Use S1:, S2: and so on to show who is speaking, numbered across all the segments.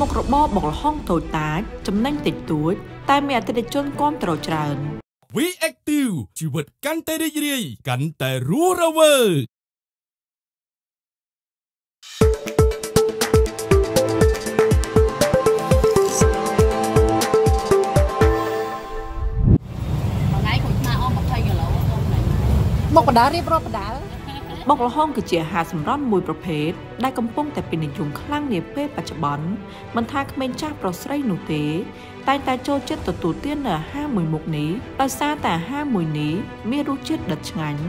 S1: មុខរបរបង្ហុងតូចតាចចំណេញតិចតួចតែមានអតិថិជនគាំទ្រច្រើន
S2: We Active ជីវិតកាន់តែរីករាយកាន់តែរស់រវើក
S3: មកបដារៀបរាប់បដា
S1: បុកល្ហុងគឺជាអាហារសម្រន់មួយប្រភេទដែលកំពុងតែពេញនិយមខ្លាំងនាពេលបច្ចុប្បន្នមិនថាក្មេងចាស់ប្រុសស្រីនោះទេ តែងតែចូលចិត្តទទួលទាននូវអាហារមួយមុខនេះដោយសារតែអាហារមួយនេះមានរសជាតិដិតឆ្ងាញ់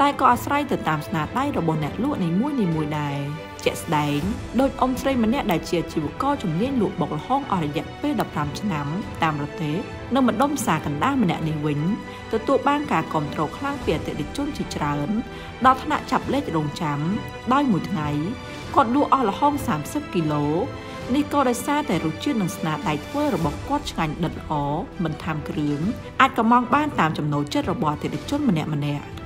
S1: តែក៏អាស្រ័យទៅតាមស្នាដៃរបស់អ្នកលក់នីមួយៗដែរជាក់ស្ដែងដោយអ៊ំស្រីម្នាក់ដែលជាអាជីវករជំនាញលក់បុកល្ហុងអស់រយៈពេល15ឆ្នាំតាមប្រទេសនៅម្ដុំផ្សារកណ្ដាលម្នាក់នេះវិញទទួលបានការគ្រប់គ្រងខ្លាំងពីអតិថិជនជាច្រើនដល់ថ្នាក់ចាប់លេខរងចាំដោយមួយថ្ងៃគាត់លក់អស់ល្ហុង30គីឡូ នេះក៏ដោយសារតែរសជាតិនិងស្នាដៃធ្វើរបស់គាត់ឆ្ងាញ់ដិតល្អមិនថាមគ្រឿងអាចកម្មង់បានតាមចំណូលចិត្តរបស់អតិថិជនម្នាក់ៗ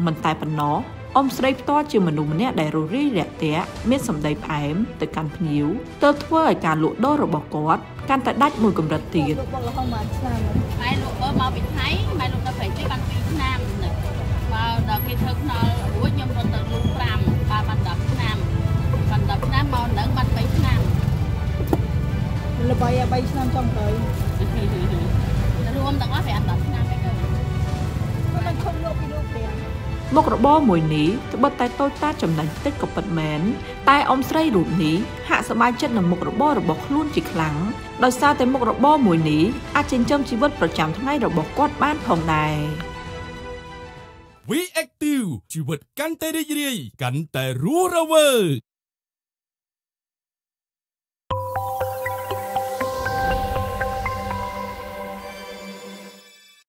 S1: មិនតែប៉ុណ្ណោះអ៊ំស្រីផ្ទាល់ជាមនុស្សម្នាក់ដែលរស់រាយរាក់ទាក់មានសម្ដីផ្អែមទៅកាន់ភ្ញៀវទើបធ្វើឲ្យការលក់ដូររបស់គាត់កាន់តែដាច់មួយកម្រិតទៀត
S3: លោកបុកល្ហុងមួយឆ្នាំ
S4: ម៉ែលក់បើមកពីថៃម៉ែលក់នៅប្រទេសបាន2ឆ្នាំទៅបើដល់គេធ្វើខ្នល់រួចខ្ញុំរត់ទៅ 3
S3: 3ឆ្នាំចុងក្រោយ
S4: រួមទាំងអស់5 10ឆ្នាំឯងទៅ
S3: មិនខំលក់ពីលោកទេ
S1: មុខរបរមួយនេះត្បិតតែតូចតាចចំណេញតិចក៏ពិតមែនតែអ៊ំស្រីរូបនេះហាក់សប្បាយចិត្តនឹងមុខរបររបស់ខ្លួនជាខ្លាំងដោយសារតែមុខរបរមួយនេះអាចចិញ្ចឹមជីវិតប្រចាំថ្ងៃរបស់គាត់បានផងដែរ
S2: We Active ជីវិតកាន់តែរីករាយកាន់តែរស់រវើក